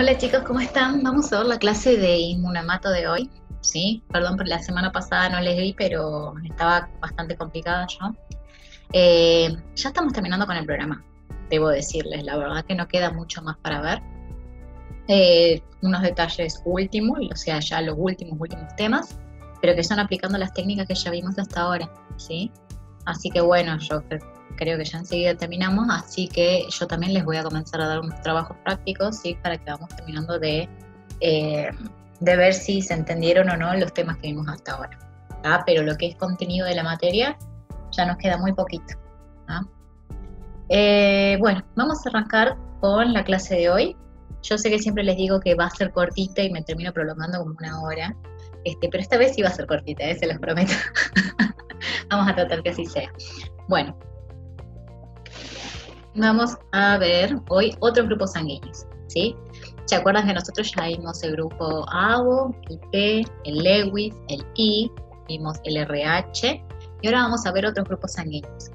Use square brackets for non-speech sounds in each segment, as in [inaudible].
Hola chicos, ¿cómo están? Vamos a ver la clase de inmunamato de hoy. Sí, perdón por la semana pasada no les vi, pero estaba bastante complicada yo. Eh, ya estamos terminando con el programa, debo decirles. La verdad que no queda mucho más para ver. Eh, unos detalles últimos, o sea, ya los últimos, últimos temas, pero que están aplicando las técnicas que ya vimos hasta ahora. ¿sí? Así que bueno, yo que ya enseguida terminamos, así que yo también les voy a comenzar a dar unos trabajos prácticos, ¿sí? Para que vamos terminando de, eh, de ver si se entendieron o no los temas que vimos hasta ahora. Pero lo que es contenido de la materia ya nos queda muy poquito. Eh, bueno, vamos a arrancar con la clase de hoy. Yo sé que siempre les digo que va a ser cortita y me termino prolongando como una hora, este, pero esta vez sí va a ser cortita, ¿eh? se los prometo. [laughs] vamos a tratar que así sea. Bueno, vamos a ver hoy otros grupos sanguíneos, ¿sí? ¿Se acuerdan que nosotros ya vimos el grupo ABO, el P, el Lewis, el I, vimos el RH, y ahora vamos a ver otros grupos sanguíneos,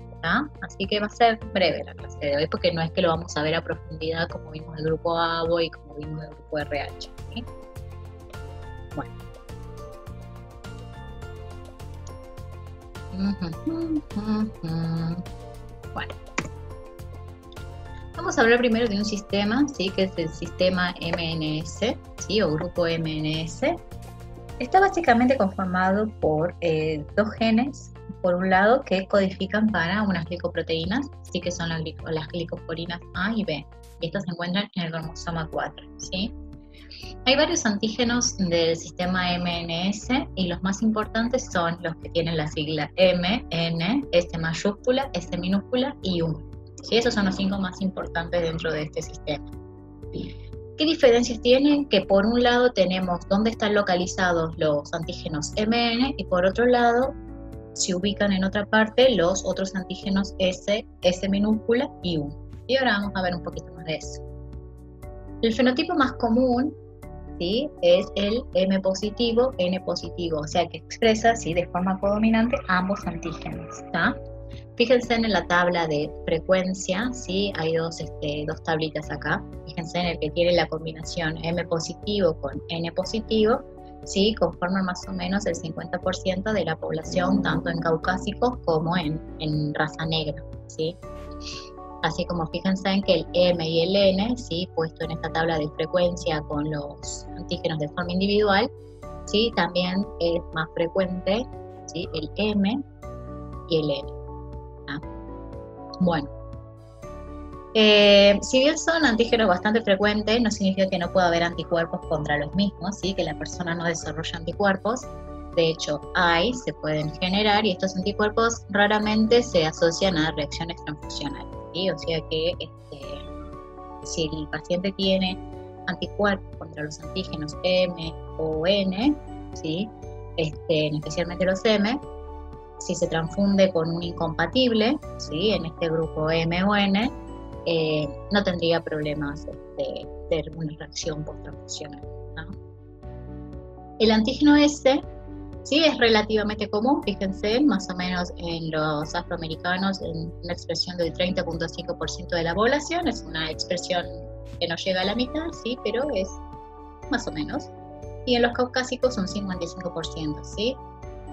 Así que va a ser breve la clase de hoy, porque no es que lo vamos a ver a profundidad como vimos el grupo ABO y como vimos el grupo RH, Bueno. Bueno. Vamos a hablar primero de un sistema, ¿sí? que es el sistema MNS, ¿sí? o grupo MNS. Está básicamente conformado por eh, dos genes, por un lado, que codifican para unas glicoproteínas, ¿sí? que son las, las glicoporinas A y B. Y estas se encuentran en el cromosoma 4. ¿sí? Hay varios antígenos del sistema MNS y los más importantes son los que tienen la sigla M, N, S mayúscula, S minúscula y 1. Esos son los cinco más importantes dentro de este sistema. ¿Qué diferencias tienen? Que por un lado tenemos dónde están localizados los antígenos MN y por otro lado se ubican en otra parte los otros antígenos S, S minúscula y U. Y ahora vamos a ver un poquito más de eso. El fenotipo más común ¿sí? es el M positivo, N positivo, o sea que expresa ¿sí? de forma codominante ambos antígenos. Fíjense en la tabla de frecuencia, ¿sí? hay dos, este, dos tablitas acá. Fíjense en el que tiene la combinación M positivo con N positivo, ¿sí? conforma más o menos el 50% de la población, tanto en caucásicos como en, en raza negra. ¿sí? Así como fíjense en que el M y el N, ¿sí? puesto en esta tabla de frecuencia con los antígenos de forma individual, ¿sí? también es más frecuente ¿sí? el M y el N. Bueno, eh, si bien son antígenos bastante frecuentes, no significa que no pueda haber anticuerpos contra los mismos, ¿sí? que la persona no desarrolla anticuerpos. De hecho, hay, se pueden generar y estos anticuerpos raramente se asocian a reacciones transfusionales. O sea que este, si el paciente tiene anticuerpos contra los antígenos M o N, ¿sí? Este, especialmente los M, si se transfunde con un incompatible, ¿sí? en este grupo M o N, eh, no tendría problemas de, de una reacción post-transfusional. El antígeno S sí es relativamente común, fíjense, más o menos en los afroamericanos, en una expresión del 30.5% de la población, es una expresión que no llega a la mitad, sí, pero es más o menos. Y en los caucásicos un 55%, ¿sí?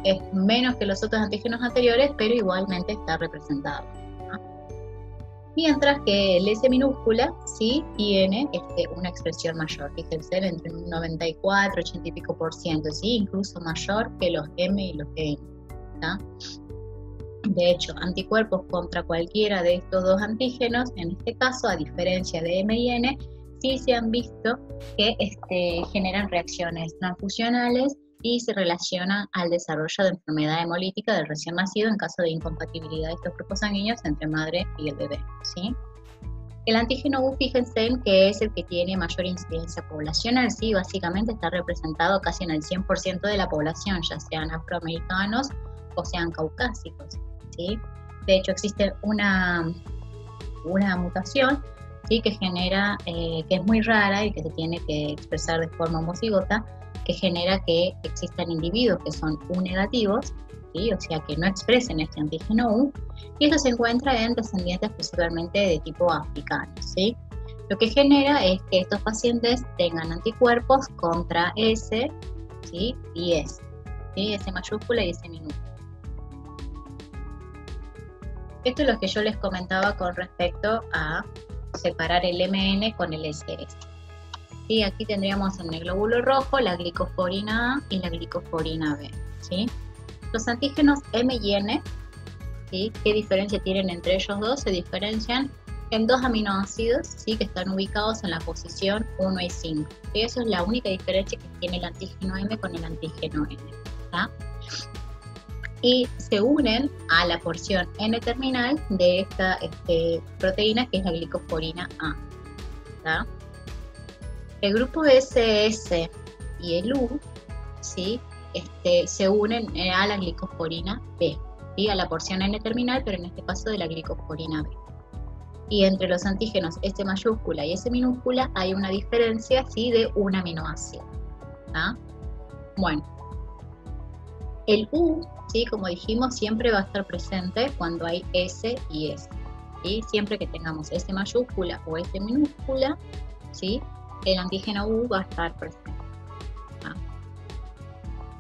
Es menos que los otros antígenos anteriores, pero igualmente está representado. Mientras que el S minúscula sí tiene este, una expresión mayor, fíjense, entre un 94, 80 y pico por ciento, ¿sí? incluso mayor que los M y los N. De hecho, anticuerpos contra cualquiera de estos dos antígenos, en este caso, a diferencia de M y N, sí se han visto que este, generan reacciones transfusionales y se relaciona al desarrollo de enfermedad hemolítica del recién nacido en caso de incompatibilidad de estos grupos sanguíneos entre madre y el bebé. ¿sí? El antígeno U, fíjense en que es el que tiene mayor incidencia poblacional, ¿sí? básicamente está representado casi en el 100% de la población, ya sean afroamericanos o sean caucásicos. ¿sí? De hecho, existe una, una mutación ¿sí? que genera, eh, que es muy rara y que se tiene que expresar de forma homocigota, que genera que existan individuos que son U negativos, o sea, que no expresen este antígeno U, y eso se encuentra en descendientes principalmente de tipo africano. ¿sí? Lo que genera es que estos pacientes tengan anticuerpos contra S ¿sí? y S, ¿sí? S mayúscula y S minúscula. Esto es lo que yo les comentaba con respecto a separar el MN con el SS. Aquí tendríamos en el glóbulo rojo la glicoforina A y la glicoforina B. ¿sí? Los antígenos M y N. ¿qué diferencia tienen entre ellos dos? Se diferencian en dos aminoácidos ¿sí? que están ubicados en la posición 1 y 5. ¿sí? Eso es la única diferencia que tiene el antígeno M con el antígeno N. Y se unen a la porción N-terminal de esta este, proteína que es la glicoforina A. El grupo SS y el U ¿sí? este, se unen a la glicoforina B, ¿sí? a la porción N-terminal, pero en este caso de la glicoforina B y entre los antígenos S mayúscula y S minúscula hay una diferencia ¿sí? de un aminoácido. ¿ah? Bueno, el U, ¿sí? como dijimos, siempre va a estar presente cuando hay S y S. ¿sí? Siempre que tengamos S mayúscula o S minúscula, ¿sí? El antígeno U va a estar presente.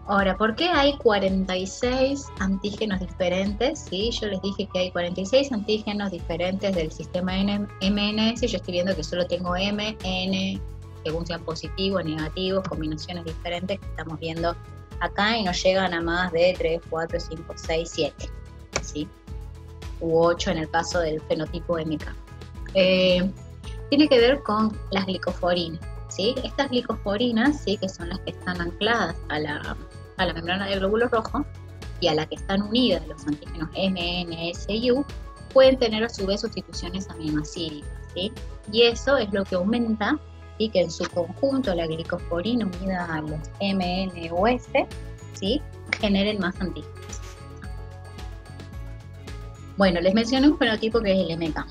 Ahora, ¿por qué hay 46 antígenos diferentes? ¿Sí? Yo les dije que hay 46 antígenos diferentes del sistema MNS. Yo estoy viendo que solo tengo M, N, según sean positivos, negativos, combinaciones diferentes que estamos viendo acá y nos llegan a más de 3, 4, 5, 6, 7. ¿sí? U 8 en el caso del fenotipo MK. Eh, tiene que ver con las glicoforinas. ¿sí? Estas glicoforinas, ¿sí? que son las que están ancladas a la, a la membrana del glóbulo rojo y a la que están unidas los antígenos M, N, S y U, pueden tener a su vez sustituciones aminoácidas. ¿sí? Y eso es lo que aumenta y que en su conjunto la glicoforina unida a los M, N o S ¿sí? generen más antígenos. Bueno, les mencioné un fenotipo que es el MK.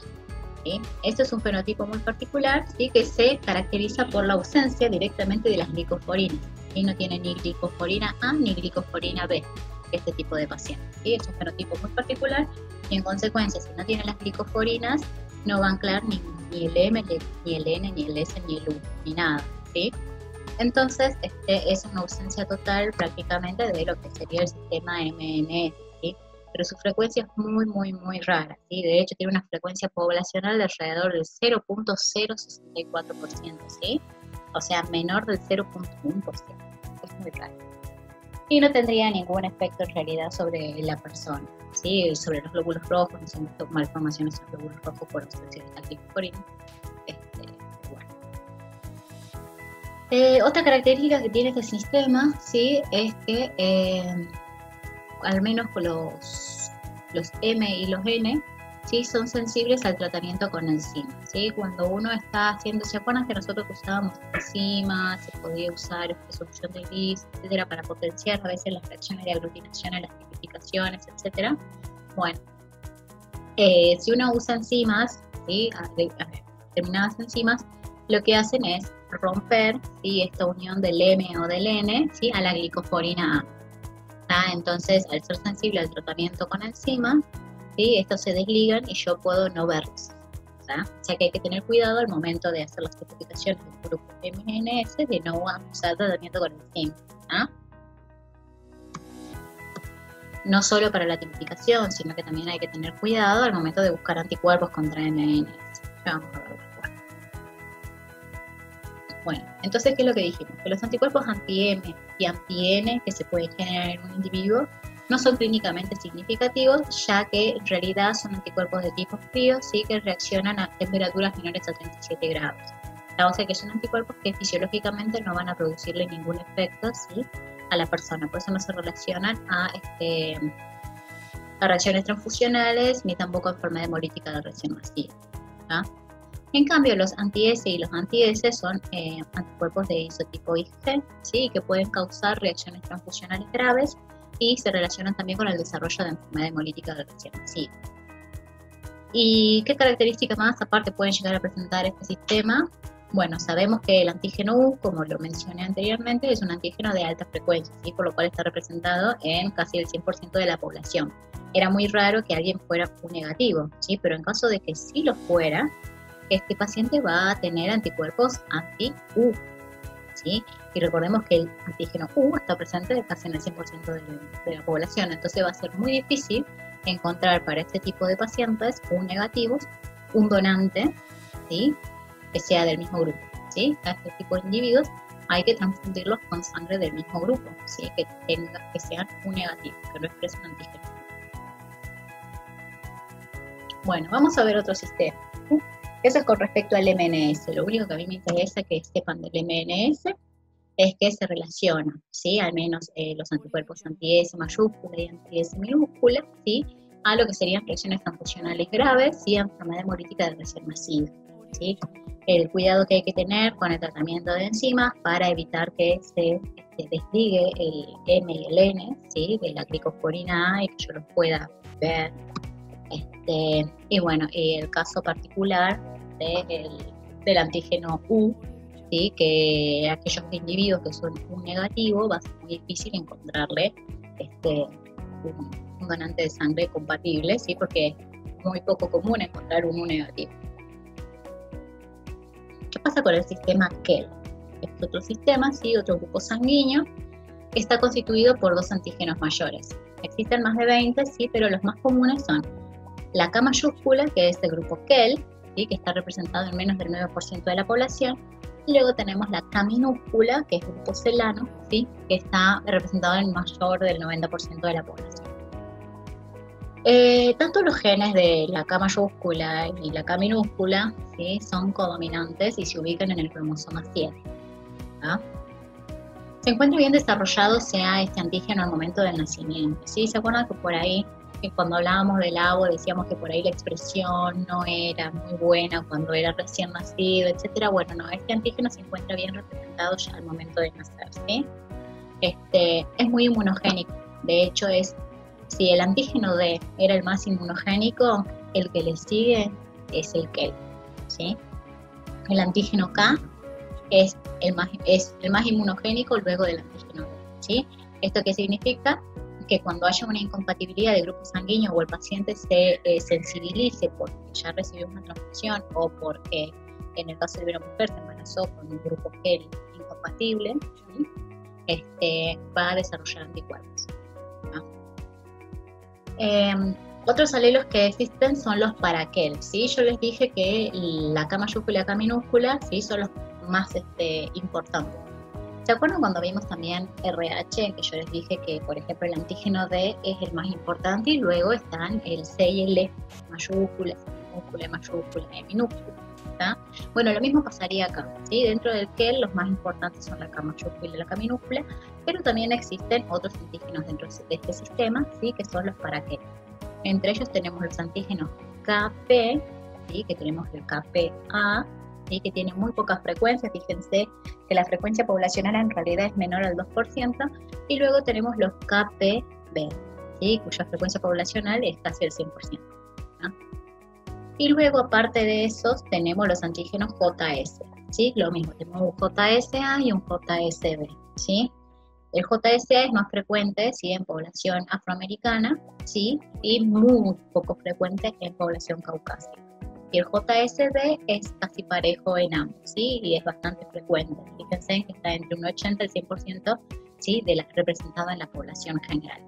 Este es un fenotipo muy particular ¿sí? que se caracteriza por la ausencia directamente de las glicoforinas. y No tiene ni glicoforina A ni glicoforina B, este tipo de paciente. Es un fenotipo muy particular y en consecuencia, si no tiene las glicoforinas, no va a anclar ni, el M, ni el N, ni el S, ni el U, ni nada. Entonces, este es una ausencia total prácticamente de lo que sería el sistema MNS pero su frecuencia es muy, muy, muy rara. ¿sí? De hecho, tiene una frecuencia poblacional de alrededor del 0.064%, ¿sí? o sea, menor del 0.1%. Es muy raro. Y no tendría ningún efecto en realidad sobre la persona, ¿sí? sobre los glóbulos rojos, no se han visto malformaciones en los glóbulos rojos por de glicoforinas. Este, bueno. Eh, otra característica que tiene este sistema ¿sí? es que eh, al menos los, los M y los N, ¿sí? son sensibles al tratamiento con enzimas. ¿sí? Cuando uno está haciendo, ¿se acuerdan que nosotros usábamos enzimas, se podía usar solución de gris, etcétera, para potenciar a veces las reacciones de aglutinación las tipificaciones, etcétera? Bueno, eh, si uno usa enzimas, ¿sí? determinadas enzimas, lo que hacen es romper ¿sí? esta unión del M o del N ¿sí? a la glicoforina A. Entonces, al ser sensible al tratamiento con enzima, ¿sí? estos se desligan y yo puedo no verlos. O sea que hay que tener cuidado al momento de hacer las certificaciones del grupo MNS de no usar tratamiento con enzima. No solo para la tipificación, sino que también hay que tener cuidado al momento de buscar anticuerpos contra MNS. Vamos a ver. Bueno, entonces, ¿qué es lo que dijimos? Que los anticuerpos anti-M anti-N que se pueden generar en un individuo no son clínicamente significativos, ya que en realidad son anticuerpos de tipo frío, sí que reaccionan a temperaturas menores a 37 grados. O sea que son anticuerpos que fisiológicamente no van a producirle ningún efecto ¿sí? a la persona, por eso no se relacionan a, este, reacciones transfusionales ni tampoco a enfermedad hemolítica de reacción masiva. En cambio, los anti-S y los anti-S son eh, anticuerpos de isotipo IG, ¿sí? que pueden causar reacciones transfusionales graves y se relacionan también con el desarrollo de enfermedad hemolítica de recién nacida. ¿Y qué características más aparte pueden llegar a presentar este sistema? Bueno, sabemos que el antígeno U, como lo mencioné anteriormente, es un antígeno de alta frecuencia, ¿sí? por lo cual está representado en casi el 100% de la población. Era muy raro que alguien fuera un negativo, ¿sí? pero en caso de que sí lo fuera, este paciente va a tener anticuerpos anti-U. ¿sí? Y recordemos que el antígeno U está presente casi en el 100% de, de la población, entonces va a ser muy difícil encontrar para este tipo de pacientes U negativos un donante ¿sí? que sea del mismo grupo. ¿sí? A este tipo de individuos hay que transfundirlos con sangre del mismo grupo, ¿sí? que, tenga, que sean U negativos, que no expresen antígeno. Bueno, vamos a ver otro sistema. Eso es con respecto al MNS. Lo único que a mí me interesa que sepan del MNS es que se relaciona, ¿sí? Al menos eh, los anticuerpos anti-S mayúscula y anti-S minúscula, ¿sí? A lo que serían reacciones transfusionales graves y enfermedad hemolítica de recién masiva, ¿sí? El cuidado que hay que tener con el tratamiento de enzimas para evitar que se este, desligue el M y el N, ¿sí? De la glicosporina A y que yo los pueda ver. Este, y bueno, el caso particular del antígeno U, ¿sí? que aquellos individuos que son U negativo va a ser muy difícil encontrarle este, un, donante de sangre compatible, ¿sí? porque es muy poco común encontrar un U negativo. ¿Qué pasa con el sistema KEL? Este otro sistema, ¿sí? otro grupo sanguíneo, está constituido por dos antígenos mayores. Existen más de 20, sí, pero los más comunes son la K mayúscula, que es el grupo KEL, que está representado en menos del 9% de la población, y luego tenemos la K minúscula, que es el grupo celano, ¿sí? que está representado en mayor del 90% de la población. Eh, tanto los genes de la K mayúscula y la K minúscula ¿sí? son codominantes y se ubican en el cromosoma 7. Se encuentra bien desarrollado sea este antígeno al momento del nacimiento. ¿sí? ¿Se acuerdan que por ahí que cuando hablábamos del agua decíamos que por ahí la expresión no era muy buena cuando era recién nacido, etcétera. Bueno, no, este antígeno se encuentra bien representado ya al momento de nacer, ¿sí? Este, es muy inmunogénico. De hecho, es si el antígeno D era el más inmunogénico, el que le sigue es el KEL, ¿sí? El antígeno K es el más, es el más inmunogénico luego del antígeno D, ¿sí? ¿Esto qué significa? Que cuando haya una incompatibilidad de grupo sanguíneo o el paciente se eh, sensibilice porque ya recibió una transfusión o porque en el caso de una mujer se embarazó con un grupo gel incompatible, este, va a desarrollar anticuerpos. Em, otros alelos que existen son los paraquel, ¿sí? Yo les dije que la K mayúscula y la K minúscula, ¿sí? Son los más este, importantes. ¿Se acuerdan cuando vimos también RH, que yo les dije que, por ejemplo, el antígeno D es el más importante y luego están el C y el E, mayúsculas, minúscula, mayúscula, E minúscula? Bueno, lo mismo pasaría acá. ¿sí? Dentro del que los más importantes son la K mayúscula y la K minúscula, pero también existen otros antígenos dentro de este sistema, ¿sí? que son los para qué. Entre ellos tenemos los antígenos KP, ¿sí? que tenemos el KPA, que tiene muy poca frecuencia, fíjense que la frecuencia poblacional en realidad es menor al 2%, y luego tenemos los KPB, cuya frecuencia poblacional es casi el 100%. Y luego, aparte de esos, tenemos los antígenos JS, ¿sí? lo mismo, tenemos un JSA y un JSB. ¿sí? El JSA es más frecuente ¿sí? en población afroamericana ¿sí? y muy poco frecuente en población caucásica. Y el JSB es casi parejo en ambos, ¿sí? Y es bastante frecuente. Fíjense que está entre un 80 y el 100%, ¿sí? De la representada en la población general.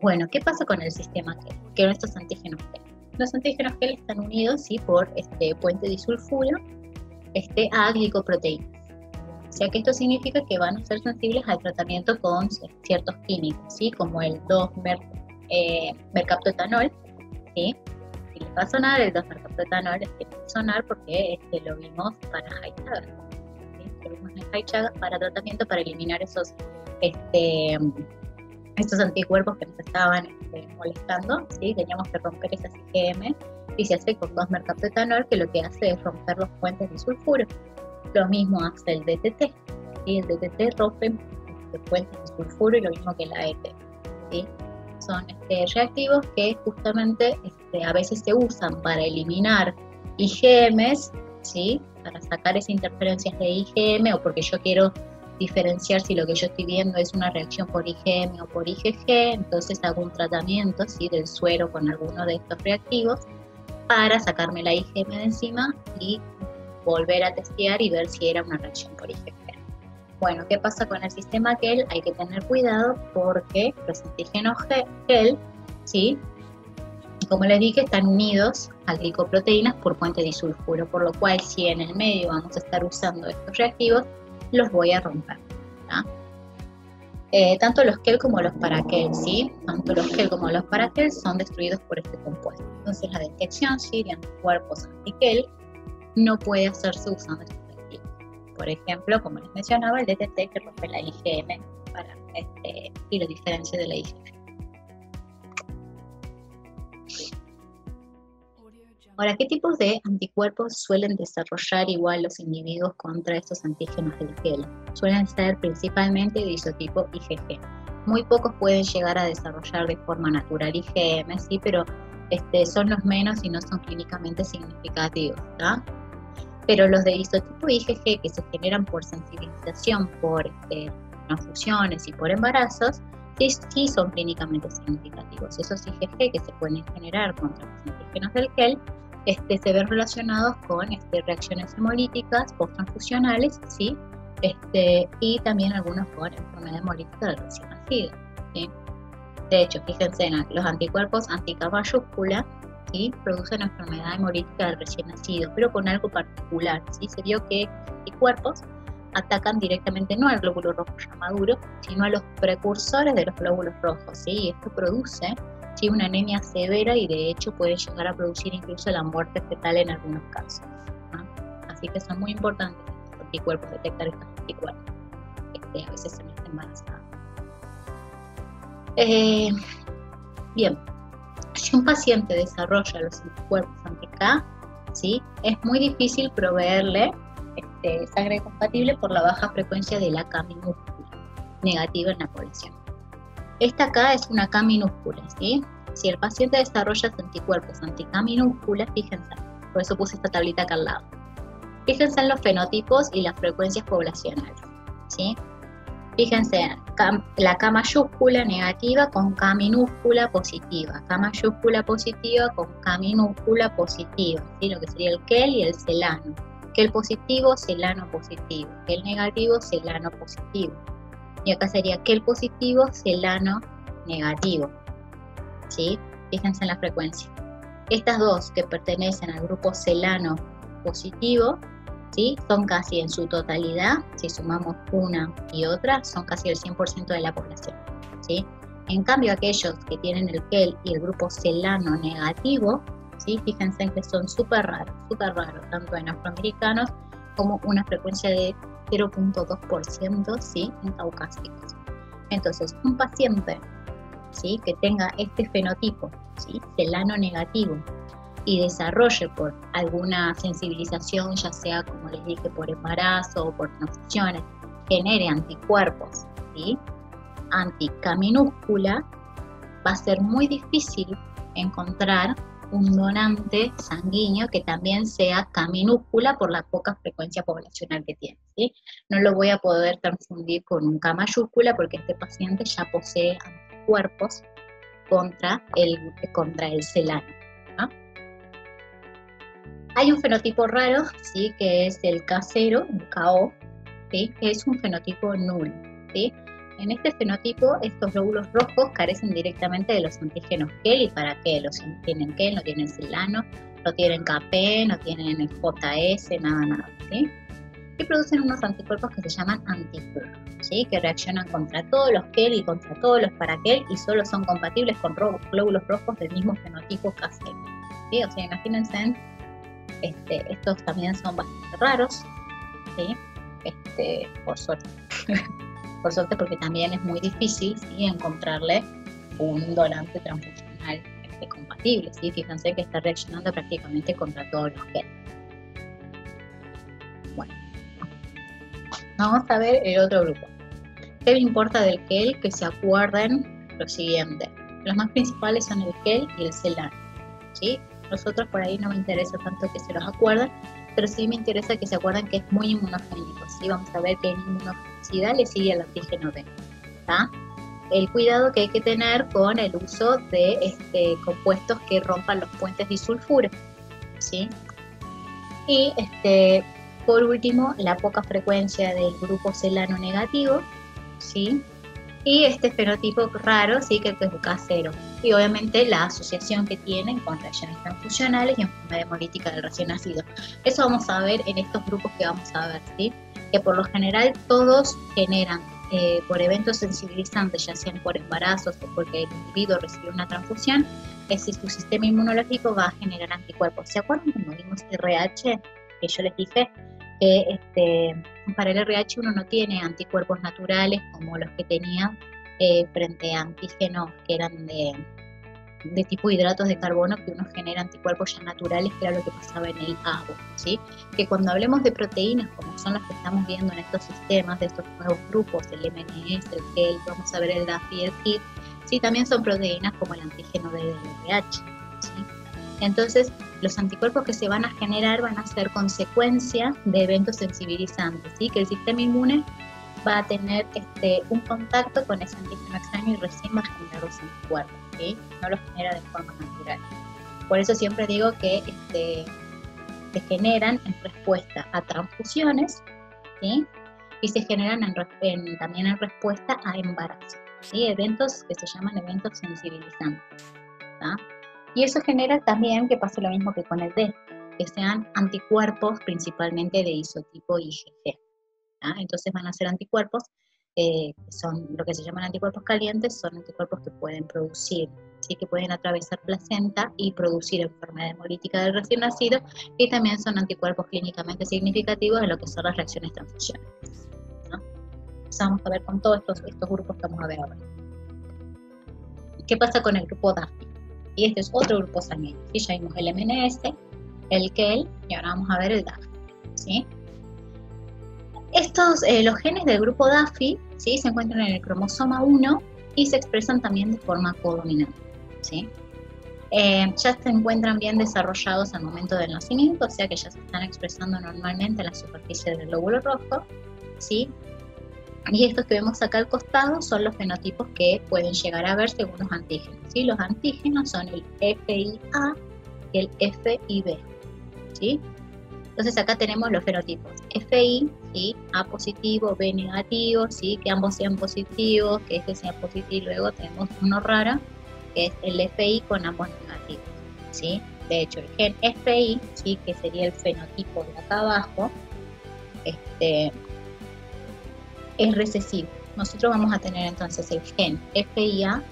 Bueno, ¿qué pasa con el sistema? ¿Qué son estos antígenos? Los antígenos KEL están unidos, ¿sí? Por este puente disulfuro este, a glicoproteínas. O sea que esto significa que van a ser sensibles al tratamiento con ciertos químicos, ¿sí? Como el 2-mercaptoetanol, eh, ¿sí? Va a sonar, el 2-mercaptoetanol les tiene que sonar porque este, lo vimos para High Lo vimos en High para tratamiento para eliminar esos, este, estos anticuerpos que nos estaban este, molestando. ¿sí? Teníamos que romper esas IgM y se hace con 2-mercaptoetanol que lo que hace es romper los puentes de sulfuro. Lo mismo hace el DTT. ¿sí? El DTT rompe los puentes de sulfuro y lo mismo que la ET. ¿sí? son este, reactivos que justamente este, a veces se usan para eliminar IgMs, ¿sí? para sacar esas interferencias de IgM o porque yo quiero diferenciar si lo que yo estoy viendo es una reacción por IgM o por IgG, entonces hago un tratamiento ¿sí? del suero con alguno de estos reactivos para sacarme la IgM de encima y volver a testear y ver si era una reacción por IgG. Bueno, ¿qué pasa con el sistema GEL? Hay que tener cuidado porque los antígenos GEL, ¿sí? Como les dije, están unidos a glicoproteínas por puente disulfuro, por lo cual si en el medio vamos a estar usando estos reactivos, los voy a romper. Eh, tanto los KEL como los paraquel, ¿sí? Tanto los KEL como los paraquel son destruidos por este compuesto. Entonces la detección ¿sí? de anticuerpos anti no puede hacerse usando estos reactivos. Por ejemplo, como les mencionaba, el DTT que rompe la IgM este, y la diferencia de la IgG. Ahora, ¿qué tipos de anticuerpos suelen desarrollar igual los individuos contra estos antígenos del gel? Suelen ser principalmente de isotipo IgG. Muy pocos pueden llegar a desarrollar de forma natural IgM, sí, pero este, son los menos y no son clínicamente significativos. Pero los de isotipo IgG que se generan por sensibilización, por este, transfusiones y por embarazos, sí, sí son clínicamente significativos. Esos IgG que se pueden generar contra los antígenos del gel este, se ven relacionados con este, reacciones hemolíticas posttransfusionales, ¿sí? Este, y también algunos con enfermedad hemolítica del recién nacido. De hecho, fíjense, en los anticuerpos anticamayúscula ¿sí? producen enfermedad hemolítica del recién nacido, pero con algo particular. ¿sí? Se vio que anticuerpos atacan directamente no al glóbulo rojo ya maduro, sino a los precursores de los glóbulos rojos. ¿sí? Esto produce ¿sí? una anemia severa y de hecho puede llegar a producir incluso la muerte fetal en algunos casos. Así que son muy importantes estos anticuerpos, detectar estos anticuerpos. Este, a veces se me está embarazada. Eh, bien, si un paciente desarrolla los anticuerpos anti-K, ¿sí? es muy difícil proveerle este, sangre compatible por la baja frecuencia de la K minúscula negativa en la población. Esta acá es una K minúscula, ¿sí? Si el paciente desarrolla anticuerpos anti-K minúscula, fíjense, por eso puse esta tablita acá al lado. Fíjense en los fenotipos y las frecuencias poblacionales, ¿sí? Fíjense, la K mayúscula negativa con K minúscula positiva, K mayúscula positiva con K minúscula positiva, ¿sí? lo que sería el KEL y el celano. KEL positivo, celano positivo, KEL negativo, celano positivo y acá sería que el positivo, celano negativo. ¿Sí? Fíjense en la frecuencia. Estas dos que pertenecen al grupo celano positivo, ¿sí? son casi en su totalidad, si sumamos una y otra, son casi el 100% de la población. ¿sí? En cambio, aquellos que tienen el KEL y el grupo celano negativo, ¿sí? fíjense en que son súper raros, súper raros, tanto en afroamericanos como una frecuencia de 0.2% ¿sí? en caucásicos. Entonces, un paciente ¿sí? que tenga este fenotipo, ¿sí? celano negativo, y desarrolle por alguna sensibilización, ya sea como les dije, por embarazo o por transfusiones, genere anticuerpos, ¿sí? anti-K minúscula, va a ser muy difícil encontrar un donante sanguíneo que también sea K minúscula por la poca frecuencia poblacional que tiene. No lo voy a poder transfundir con un K mayúscula porque este paciente ya posee anticuerpos contra el, contra el celano. Hay un fenotipo raro, ¿sí? que es el K0, un KO, ¿sí? que es un fenotipo nulo. ¿sí? En este fenotipo, estos glóbulos rojos carecen directamente de los antígenos KEL y para qué los tienen KEL, no tienen celano, no tienen KP, no tienen el JS, nada, nada, ¿sí? Y producen unos anticuerpos que se llaman anticuerpos, ¿sí? Que reaccionan contra todos los KEL y contra todos los para KEL y solo son compatibles con glóbulos rojos del mismo fenotipo K0, ¿sí? O sea, imagínense, este, estos también son bastante raros, ¿sí? Este, por suerte. [laughs] por suerte porque también es muy difícil encontrarle un donante transfusional este, compatible. ¿sí? Fíjense que está reaccionando prácticamente contra todos los genes. Bueno, vamos a ver el otro grupo. ¿Qué me importa del KEL? Que se acuerden lo siguiente. Los más principales son el KEL y el CELAN. ¿sí? Nosotros por ahí no me interesa tanto que se los acuerden, pero sí me interesa que se acuerden que es muy inmunogénico. ¿sí? Vamos a ver que en le sigue al antígeno B. El cuidado que hay que tener con el uso de este, compuestos que rompan los puentes disulfuro. ¿sí? Y este, por último, la poca frecuencia del grupo celano negativo, ¿sí? Y este fenotipo raro, sí, que es K0. Y obviamente la asociación que tienen con reacciones transfusionales y enfermedad hemolítica del recién nacido. Eso vamos a ver en estos grupos que vamos a ver, ¿sí? Que por lo general todos generan eh, por eventos sensibilizantes, ya sean por embarazos o porque el individuo recibió una transfusión, es si su sistema inmunológico va a generar anticuerpos. ¿Se acuerdan cuando vimos RH? Que yo les dije que este, para el RH uno no tiene anticuerpos naturales como los que tenía eh, frente a antígenos que eran de, de tipo hidratos de carbono que uno genera anticuerpos ya naturales, que era lo que pasaba en el agua, ¿sí? Que cuando hablemos de proteínas, como son las que estamos viendo en estos sistemas, de estos nuevos grupos, el MNS, el GEL, vamos a ver el DAF y el KIT, sí, también son proteínas como el antígeno de RH, ¿sí? Entonces, los anticuerpos que se van a generar van a ser consecuencia de eventos sensibilizantes, ¿sí? Que el sistema inmune va a tener este, un contacto con ese antígeno extraño y recién va a generar los anticuerpos, ¿sí? No los genera de forma natural. Por eso siempre digo que este, se generan en respuesta a transfusiones, ¿sí? Y se generan en, también en respuesta a embarazo, ¿sí? Eventos que se llaman eventos sensibilizantes, Y eso genera también que pase lo mismo que con el D, que sean anticuerpos principalmente de isotipo IgG. Entonces van a ser anticuerpos, eh, son lo que se llaman anticuerpos calientes, son anticuerpos que pueden producir, ¿sí? que pueden atravesar placenta y producir enfermedad hemolítica del recién nacido, y también son anticuerpos clínicamente significativos en lo que son las reacciones transfusionales. vamos a ver con todos estos, estos grupos que vamos a ver ahora. ¿Qué pasa con el grupo DAFI? Y este es otro grupo sanguíneo. Ya vimos el MNS, el KEL, y ahora vamos a ver el DAFI. ¿sí? Estos, eh, los genes del grupo DAFI ¿sí? se encuentran en el cromosoma 1 y se expresan también de forma codominante. ¿sí? Eh, ya se encuentran bien desarrollados al momento del nacimiento, o sea que ya se están expresando normalmente en la superficie del lóbulo rojo. ¿sí? Y estos que vemos acá al costado son los fenotipos que pueden llegar a ver según los antígenos. ¿sí? Los antígenos son el FIA y el FIB. ¿sí? Entonces acá tenemos los fenotipos FI, ¿sí? A positivo, B negativo, ¿sí? que ambos sean positivos, que este sea positivo, luego tenemos uno raro, que es el FI con ambos negativos. ¿sí? De hecho, el gen FI, ¿sí? que sería el fenotipo de acá abajo, este, es recesivo. Nosotros vamos a tener entonces el gen FIA,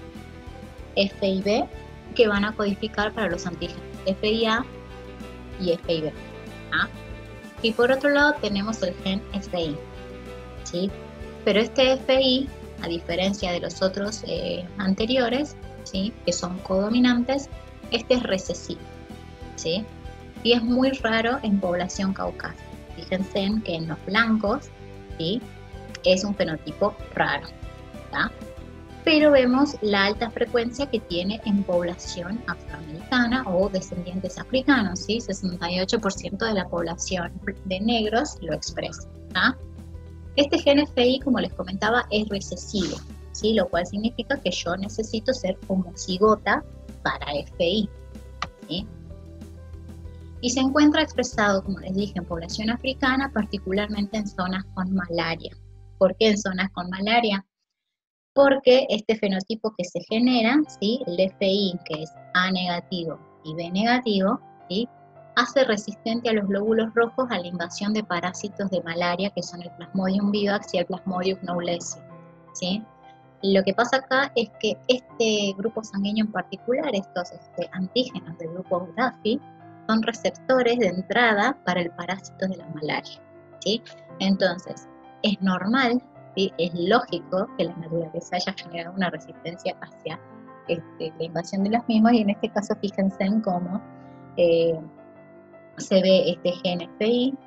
FIB, que van a codificar para los antígenos FIA y FIB. Y por otro lado tenemos el gen FI, ¿sí? Pero este FI, a diferencia de los otros eh, anteriores, ¿sí? que son codominantes, este es recesivo, ¿sí? Y es muy raro en población caucásica. Fíjense en que en los blancos, ¿sí? Es un fenotipo raro, ¿tá? Pero vemos la alta frecuencia que tiene en población afroamericana o descendientes africanos, ¿sí? 68% de la población de negros lo expresa. Este gen FI, como les comentaba, es recesivo, ¿sí? lo cual significa que yo necesito ser homocigota para FI. Y se encuentra expresado, como les dije, en población africana, particularmente en zonas con malaria. ¿Por qué en zonas con malaria? Porque este fenotipo que se genera, ¿sí? el FI, que es A negativo y B negativo, ¿sí? hace resistente a los glóbulos rojos a la invasión de parásitos de malaria, que son el Plasmodium vivax y el Plasmodium knowlesi. ¿sí? Lo que pasa acá es que este grupo sanguíneo en particular, estos este, antígenos del grupo GAFI, son receptores de entrada para el parásito de la malaria. ¿sí? Entonces, es normal es lógico que la naturaleza haya generado una resistencia hacia este, la invasión de los mismos y en este caso fíjense en cómo eh, se ve este gen FI,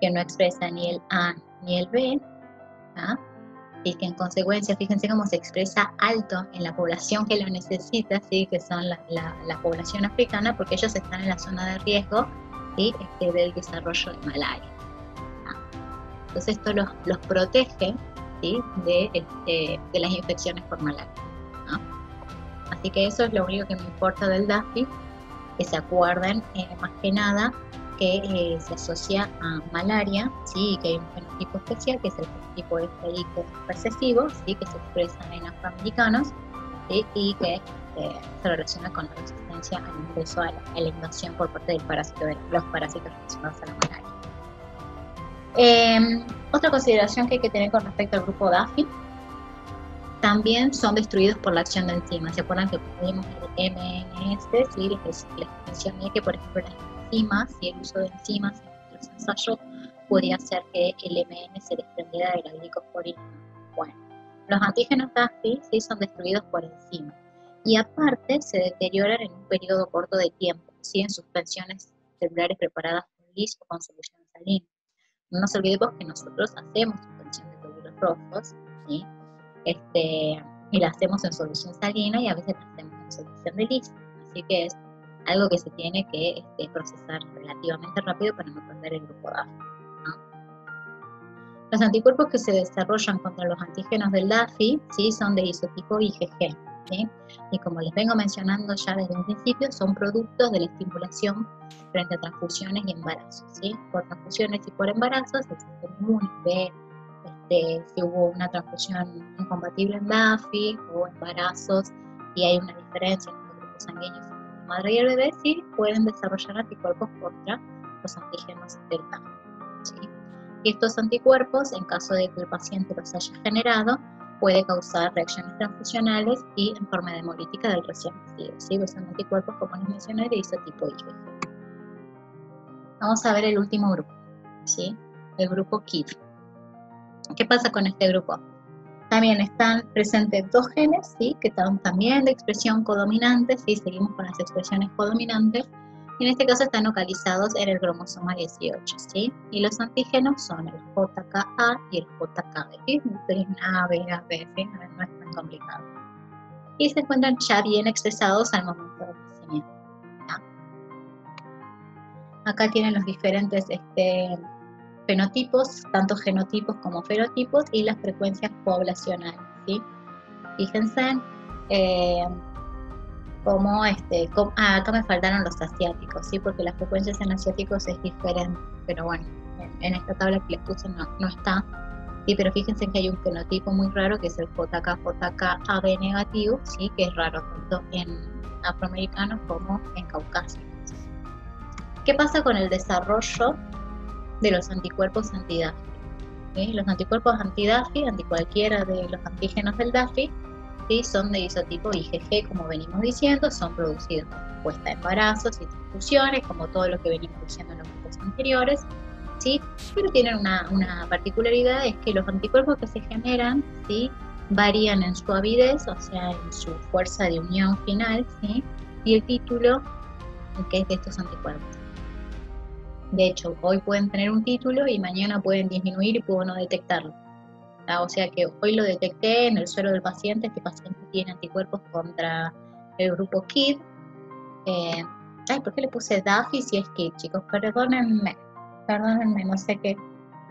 que no expresa ni el A ni el B, ¿ah? y que en consecuencia, fíjense cómo se expresa alto en la población que lo necesita, ¿sí? que son la, población africana, porque ellos están en la zona de riesgo este, del desarrollo de malaria. Entonces esto los, protege este, de, las infecciones por malaria. Así que eso es lo único que me importa del DAFI. que se acuerden eh, más que nada que eh, se asocia a malaria, ¿sí? que hay un fenotipo especial, que es el fenotipo FI recesivo, ¿sí? que se expresa en afroamericanos y que eh, se relaciona con la resistencia al ingreso a la, invasión por parte del parásito de los parásitos relacionados a la malaria. Em, otra consideración que hay que tener con respecto al grupo DAFI, también son destruidos por la acción de enzimas. ¿Se acuerdan que vimos el MNS? ¿sí? Les, les, mencioné que, por ejemplo, las enzimas y el uso de enzimas en los ensayos podía hacer que el MN se desprendiera de la glicosporina. Bueno, los antígenos DAFI sí son destruidos por enzimas y aparte se deterioran en un periodo corto de tiempo, ¿sí? en suspensiones celulares preparadas con lis o con solución salina. No nos olvidemos que nosotros hacemos suspensión de glóbulos rojos, ¿sí? este, y la hacemos en solución salina y a veces la hacemos en solución de lis. Así que es algo que se tiene que este, procesar relativamente rápido para no perder el grupo DAFI. Los anticuerpos que se desarrollan contra los antígenos del DAFI ¿sí? son de isotipo IgG. Y como les vengo mencionando ya desde un principio, son productos de la estimulación frente a transfusiones y embarazos. ¿sí? Por transfusiones y por embarazos, el sistema inmune ve este, si hubo una transfusión incompatible en DAFI o embarazos y hay una diferencia entre los grupos sanguíneos entre la madre y el bebé, sí pueden desarrollar anticuerpos contra los antígenos del DAFI. Y estos anticuerpos, en caso de que el paciente los haya generado, puede causar reacciones transfusionales y enfermedad hemolítica del recién nacido. ¿sí? Son anticuerpos, como les mencioné, de isotipo IgG. Vamos a ver el último grupo, ¿sí? el grupo KID. ¿Qué pasa con este grupo? También están presentes dos genes, ¿sí? que están también de expresión codominante, ¿sí? seguimos con las expresiones codominantes, en este caso están localizados en el cromosoma 18, ¿sí? Y los antígenos son el JKA y el JKB. A, B, A, B, ¿sí? No es tan complicado. Y se encuentran ya bien expresados al momento del nacimiento. Acá tienen los diferentes este, fenotipos, tanto genotipos como ferotipos, y las frecuencias poblacionales, ¿sí? Fíjense, eh, como este, ah, acá me faltaron los asiáticos, ¿sí? Porque las frecuencias en asiáticos es diferente, pero bueno, en, esta tabla que les puse no, no está. Sí, pero fíjense que hay un fenotipo muy raro que es el JK, negativo, sí, que es raro tanto en afroamericanos como en caucásicos. ¿Qué pasa con el desarrollo de los anticuerpos anti-DAFI? Los anticuerpos anti-DAFI, anti cualquiera de los antígenos del DAFI, son de isotipo IgG, como venimos diciendo, son producidos por respuesta embarazos y transfusiones, como todo lo que venimos diciendo en los grupos anteriores, ¿sí? pero tienen una, una, particularidad, es que los anticuerpos que se generan ¿sí? varían en su avidez, o sea, en su fuerza de unión final, ¿sí? y el título que es de estos anticuerpos. De hecho, hoy pueden tener un título y mañana pueden disminuir y puedo no detectarlo. O sea que hoy lo detecté en el suelo del paciente, este paciente tiene anticuerpos contra el grupo KID. Eh, ay, ¿por qué le puse DAFI si es KID, chicos? Perdónenme, perdónenme, no sé qué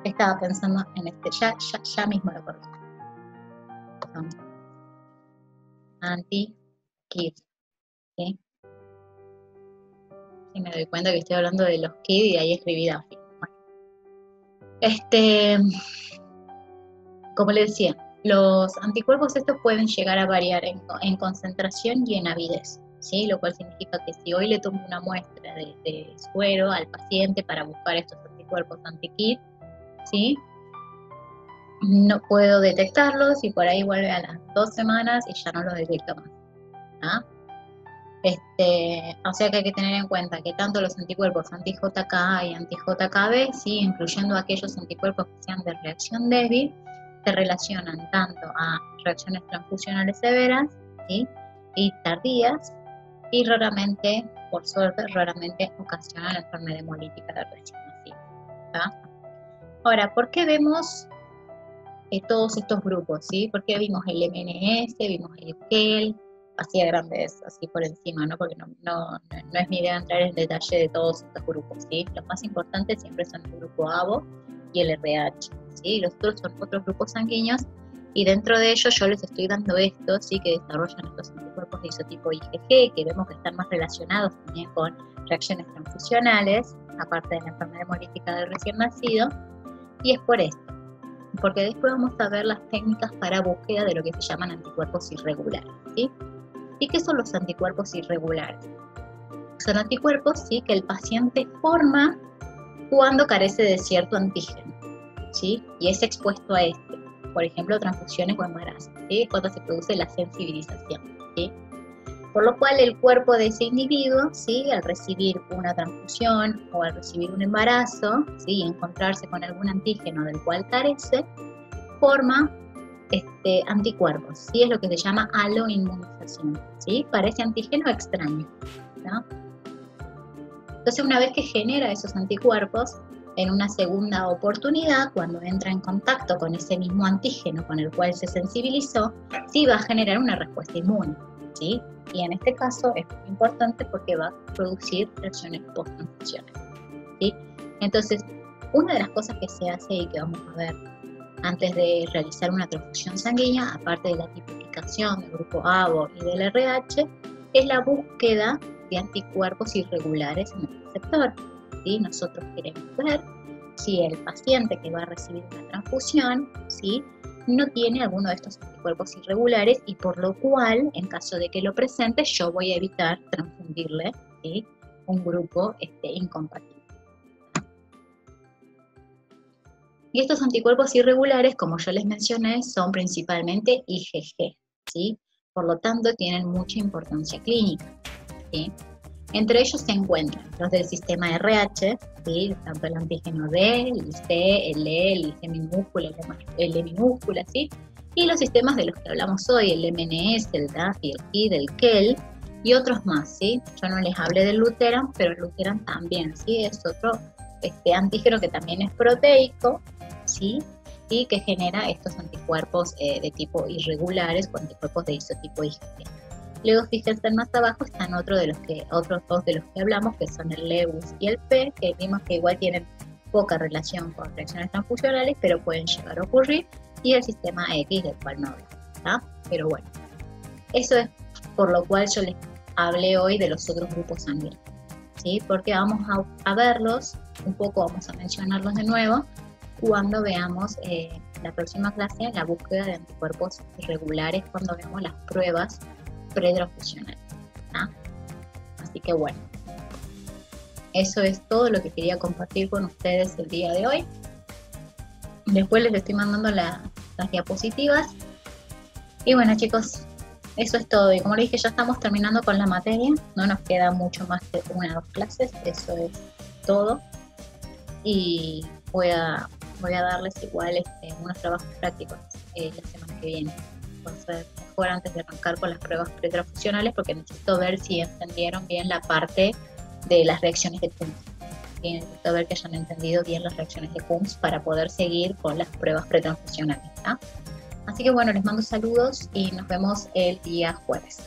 estaba pensando en este, ya, ya, mismo lo corrijo. Anti-KID. ¿sí? Y me doy cuenta que estoy hablando de los KID y ahí escribí DAFI. Este como le decía, los anticuerpos estos pueden llegar a variar en, concentración y en avidez, ¿sí? lo cual significa que si hoy le tomo una muestra de, suero al paciente para buscar estos anticuerpos anti-KIT, ¿sí? no puedo detectarlos y por ahí vuelve a las dos semanas y ya no lo detecto más. ¿ah? Este, o sea que hay que tener en cuenta que tanto los anticuerpos anti-JK y anti-JKB, ¿sí? incluyendo aquellos anticuerpos que sean de reacción débil, se relacionan tanto a reacciones transfusionales severas y tardías y raramente, por suerte, raramente ocasionan la enfermedad hemolítica de recién nacido. Ahora, ¿por qué vemos eh, todos estos grupos? ¿sí? ¿Por qué vimos el MNS, vimos el KEL, así a grandes, así por encima, ¿no? porque no, no, no, es mi idea entrar en detalle de todos estos grupos. ¿sí? Los más importantes siempre son el grupo ABO y el RH. ¿sí? Los otros son otros grupos sanguíneos Y dentro de ello yo les estoy dando esto, sí, que desarrollan estos anticuerpos de isotipo IgG, que vemos que están más relacionados también con reacciones transfusionales, aparte de la enfermedad hemolítica del recién nacido. Y es por esto, porque después vamos a ver las técnicas para búsqueda de lo que se llaman anticuerpos irregulares, ¿sí? ¿Y qué son los anticuerpos irregulares? Son anticuerpos, sí, que el paciente forma cuando carece de cierto antígeno, ¿sí? Y es expuesto a este por ejemplo, transfusiones o embarazo, ¿sí? cuando se produce la sensibilización. ¿sí? Por lo cual el cuerpo de ese individuo, ¿sí? al recibir una transfusión o al recibir un embarazo ¿sí? y encontrarse con algún antígeno del cual carece, forma este, anticuerpos, ¿sí? es lo que se llama aloinmunización, ¿sí? para ese antígeno extraño. ¿no? Entonces una vez que genera esos anticuerpos, en una segunda oportunidad, cuando entra en contacto con ese mismo antígeno con el cual se sensibilizó, sí va a generar una respuesta inmune. ¿sí? Y en este caso es muy importante porque va a producir reacciones post ¿sí? Entonces, una de las cosas que se hace y que vamos a ver antes de realizar una transfusión sanguínea, aparte de la tipificación del grupo ABO y del RH, es la búsqueda de anticuerpos irregulares en el receptor. Nosotros queremos ver si el paciente que va a recibir una transfusión, ¿sí? no tiene alguno de estos anticuerpos irregulares y por lo cual, en caso de que lo presente, yo voy a evitar transfundirle un grupo este, incompatible. Y estos anticuerpos irregulares, como yo les mencioné, son principalmente IgG, ¿sí? Por lo tanto, tienen mucha importancia clínica, ¿sí? Entre ellos se encuentran los del sistema RH, tanto el antígeno D, el C, el E, el G minúscula, el E minúscula, ¿sí? y los sistemas de los que hablamos hoy, el MNS, el DAF y el KID, el KEL, y otros más. ¿sí? Yo no les hablé del Luteran, pero el Luteran también ¿sí? es otro este, antígeno que también es proteico, ¿sí? y que genera estos anticuerpos eh, de tipo irregulares o anticuerpos de isotipo IgG. Luego, fíjense más abajo están otro de los que, otros dos de los que hablamos, que son el Lewis y el P, que vimos que igual tienen poca relación con reacciones transfusionales, pero pueden llegar a ocurrir, y el sistema X, del cual no hablamos. Pero bueno, eso es por lo cual yo les hablé hoy de los otros grupos sanguíneos. ¿sí? Porque vamos a, verlos, un poco vamos a mencionarlos de nuevo, cuando veamos eh, la próxima clase la búsqueda de anticuerpos irregulares, cuando veamos las pruebas pretransfusional. ¿ah? Así que bueno, eso es todo lo que quería compartir con ustedes el día de hoy. Después les estoy mandando las diapositivas. Y bueno chicos, eso es todo. Y como les dije, ya estamos terminando con la materia. No nos queda mucho más que una o dos clases. Eso es todo. Y voy a, voy a darles igual este, unos trabajos prácticos eh, la semana que viene fuerza mejor antes de arrancar con las pruebas pretransfusionales porque necesito ver si entendieron bien la parte de las reacciones de Coombs. Necesito ver que hayan entendido bien las reacciones de Coombs para poder seguir con las pruebas pretransfusionales. ¿ah? Así que bueno, les mando saludos y nos vemos el día jueves.